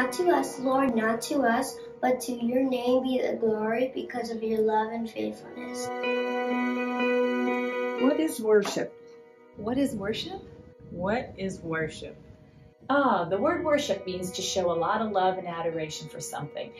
Not to us, Lord, not to us, but to your name be the glory because of your love and faithfulness. What is worship? What is worship? What is worship? Ah, the word worship means to show a lot of love and adoration for something.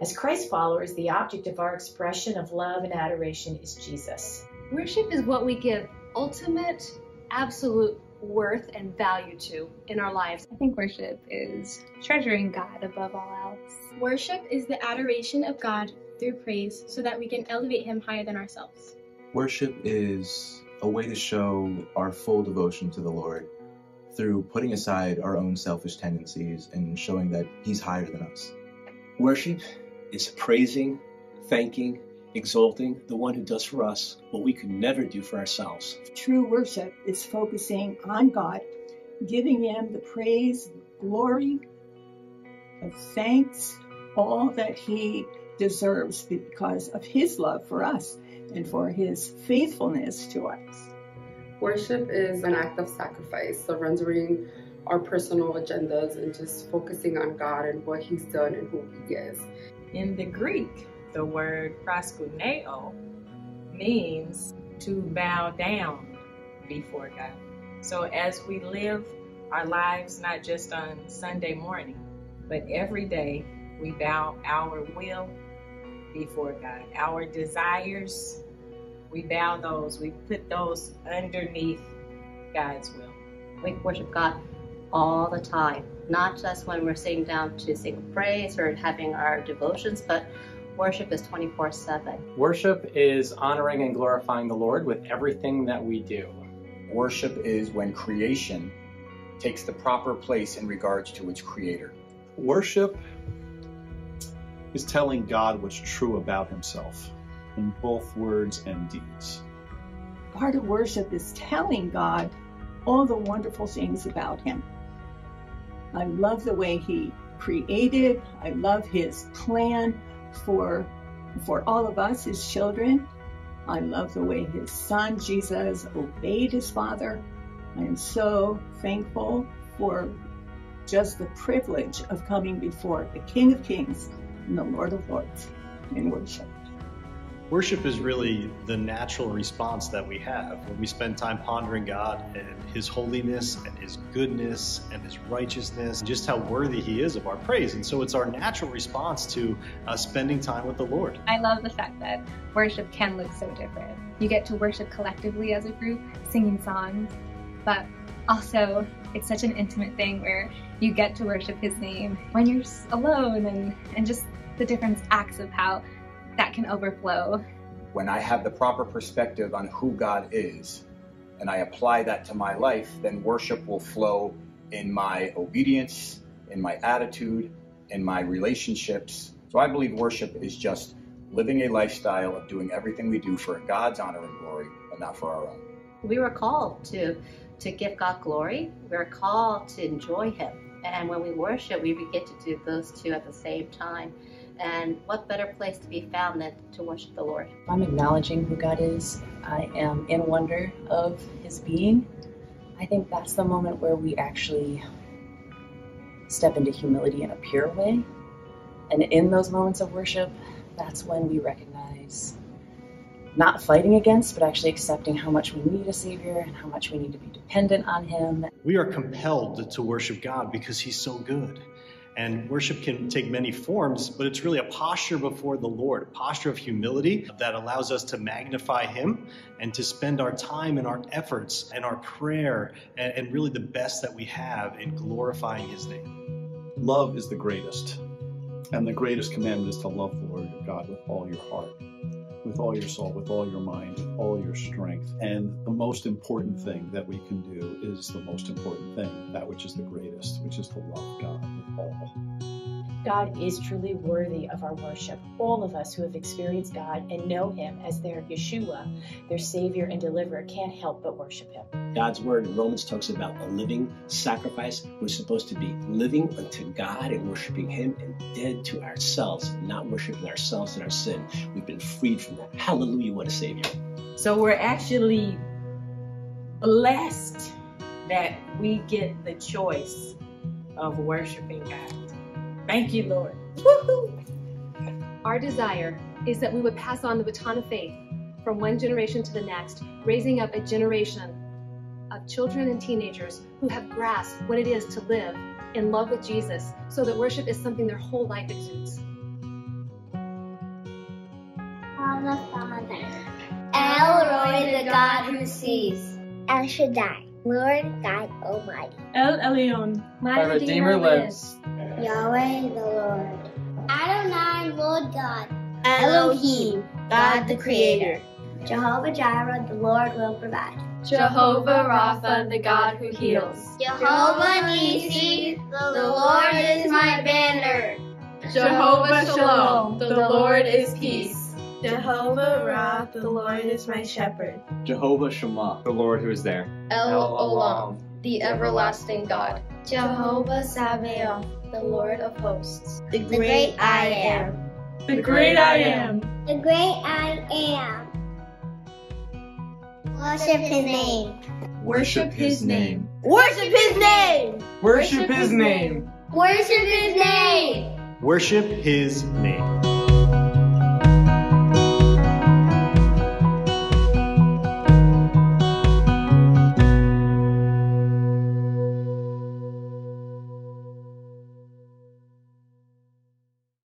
As Christ followers, the object of our expression of love and adoration is Jesus. Worship is what we give ultimate, absolute worth and value to in our lives. I think worship is treasuring God above all else. Worship is the adoration of God through praise so that we can elevate Him higher than ourselves. Worship is a way to show our full devotion to the Lord through putting aside our own selfish tendencies and showing that He's higher than us. Worship is praising, thanking, exalting the one who does for us what we could never do for ourselves. True worship is focusing on God, giving Him the praise, glory, and thanks, all that He deserves because of His love for us and for His faithfulness to us. Worship is an act of sacrifice, surrendering our personal agendas and just focusing on God and what He's done and who He is. In the Greek, the word proskuneo means to bow down before God. So as we live our lives, not just on Sunday morning, but every day, we bow our will before God. Our desires, we bow those, we put those underneath God's will. We worship God all the time, not just when we're sitting down to sing praise or having our devotions, but worship is 24 7. Worship is honoring and glorifying the Lord with everything that we do. Worship is when creation takes the proper place in regards to its creator. Worship is telling God what's true about himself in both words and deeds. Part of worship is telling God all the wonderful things about him. I love the way he created. I love his plan for for all of us, his children. I love the way his son Jesus obeyed his father. I am so thankful for just the privilege of coming before the King of Kings and the Lord of Lords in worship. Worship is really the natural response that we have when we spend time pondering God and His holiness and His goodness and His righteousness, and just how worthy He is of our praise. And so it's our natural response to uh, spending time with the Lord. I love the fact that worship can look so different. You get to worship collectively as a group, singing songs, but also it's such an intimate thing where you get to worship His name when you're alone and, and just the different acts of how that can overflow. When I have the proper perspective on who God is and I apply that to my life, then worship will flow in my obedience, in my attitude, in my relationships. So I believe worship is just living a lifestyle of doing everything we do for God's honor and glory, but not for our own. We were called to to give God glory. We are called to enjoy Him. And when we worship, we get to do those two at the same time. And what better place to be found than to worship the Lord? I'm acknowledging who God is. I am in wonder of His being. I think that's the moment where we actually step into humility in a pure way. And in those moments of worship, that's when we recognize not fighting against, but actually accepting how much we need a Savior and how much we need to be dependent on Him. We are compelled to worship God because He's so good. And worship can take many forms, but it's really a posture before the Lord, a posture of humility that allows us to magnify Him and to spend our time and our efforts and our prayer and, and really the best that we have in glorifying His name. Love is the greatest. And the greatest commandment is to love the Lord your God with all your heart, with all your soul, with all your mind, with all your strength. And the most important thing that we can do is the most important thing, that which is the greatest, which is to love God with all. God is truly worthy of our worship. All of us who have experienced God and know Him as their Yeshua, their Savior and Deliverer, can't help but worship Him. God's word in Romans talks about a living sacrifice. We're supposed to be living unto God and worshiping Him and dead to ourselves, not worshiping ourselves and our sin. We've been freed from that. Hallelujah, what a Savior. So we're actually blessed that we get the choice of worshiping God. Thank you, Lord. Our desire is that we would pass on the baton of faith from one generation to the next, raising up a generation of children and teenagers who have grasped what it is to live in love with Jesus so that worship is something their whole life exudes. Father, Father. El Roi, the God who sees. El Shaddai, Lord God Almighty. El Elyon, My Redeemer lives. Yahweh the Lord. Adonai, Lord God. Elohim, God the Creator. Jehovah Jireh, the Lord will provide. Jehovah Rapha, the God who heals. Jehovah Nisi, the Lord is my banner. Jehovah Shalom, the Lord is peace. Jehovah Ra, the Lord is my shepherd. Jehovah Shammah, the Lord who is there. El Olam, the everlasting God. Jehovah Sabaoth, the Lord of hosts. The great I am. The great I am. The great I am. Worship his name. Worship his name. Worship his name. Worship his name. Worship his name. Worship his name.